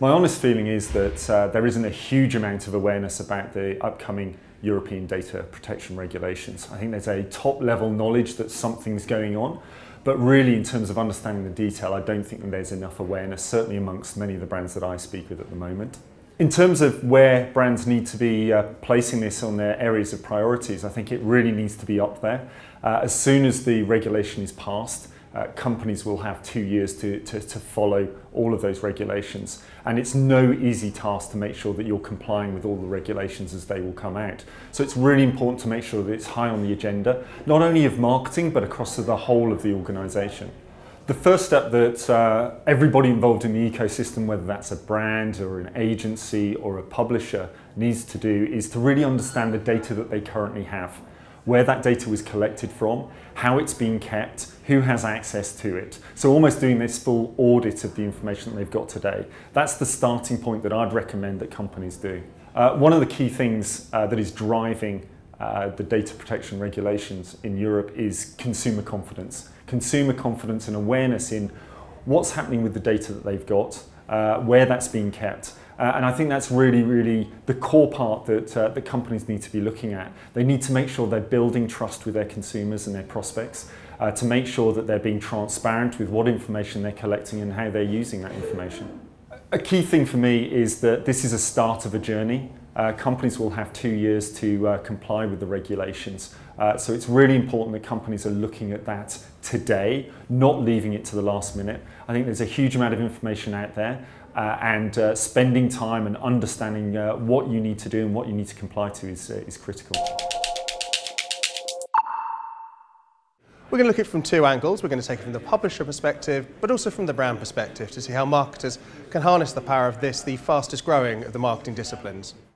My honest feeling is that uh, there isn't a huge amount of awareness about the upcoming European data protection regulations. I think there's a top level knowledge that something's going on, but really in terms of understanding the detail, I don't think there's enough awareness, certainly amongst many of the brands that I speak with at the moment. In terms of where brands need to be uh, placing this on their areas of priorities, I think it really needs to be up there. Uh, as soon as the regulation is passed, uh, companies will have two years to, to, to follow all of those regulations. And it's no easy task to make sure that you're complying with all the regulations as they will come out. So it's really important to make sure that it's high on the agenda, not only of marketing, but across the whole of the organisation. The first step that uh, everybody involved in the ecosystem, whether that's a brand or an agency or a publisher, needs to do is to really understand the data that they currently have where that data was collected from, how it's been kept, who has access to it. So almost doing this full audit of the information that they've got today. That's the starting point that I'd recommend that companies do. Uh, one of the key things uh, that is driving uh, the data protection regulations in Europe is consumer confidence. Consumer confidence and awareness in what's happening with the data that they've got, uh, where that's being kept, uh, and I think that's really, really the core part that, uh, companies need to be looking at. They need to make sure they're building trust with their consumers and their prospects uh, to make sure that they're being transparent with what information they're collecting and how they're using that information. A key thing for me is that this is a start of a journey. Uh, companies will have two years to uh, comply with the regulations. Uh, so it's really important that companies are looking at that today, not leaving it to the last minute. I think there's a huge amount of information out there uh, and uh, spending time and understanding uh, what you need to do and what you need to comply to is, is critical. We're going to look at it from two angles. We're going to take it from the publisher perspective, but also from the brand perspective to see how marketers can harness the power of this, the fastest growing of the marketing disciplines.